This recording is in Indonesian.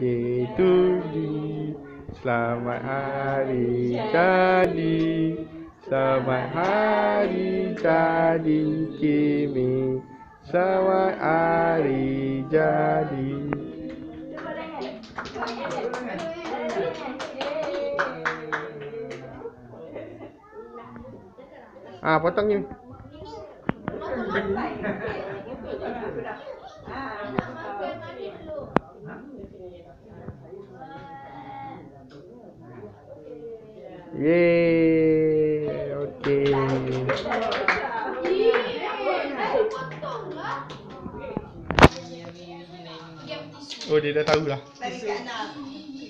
you. Selamat hari jadi. Selamat hari jadi Kimi. Selamat hari jadi. Ah, potong ni. Yeay, oke. Oh, dia dah tahu lah. Bagi kat Naf.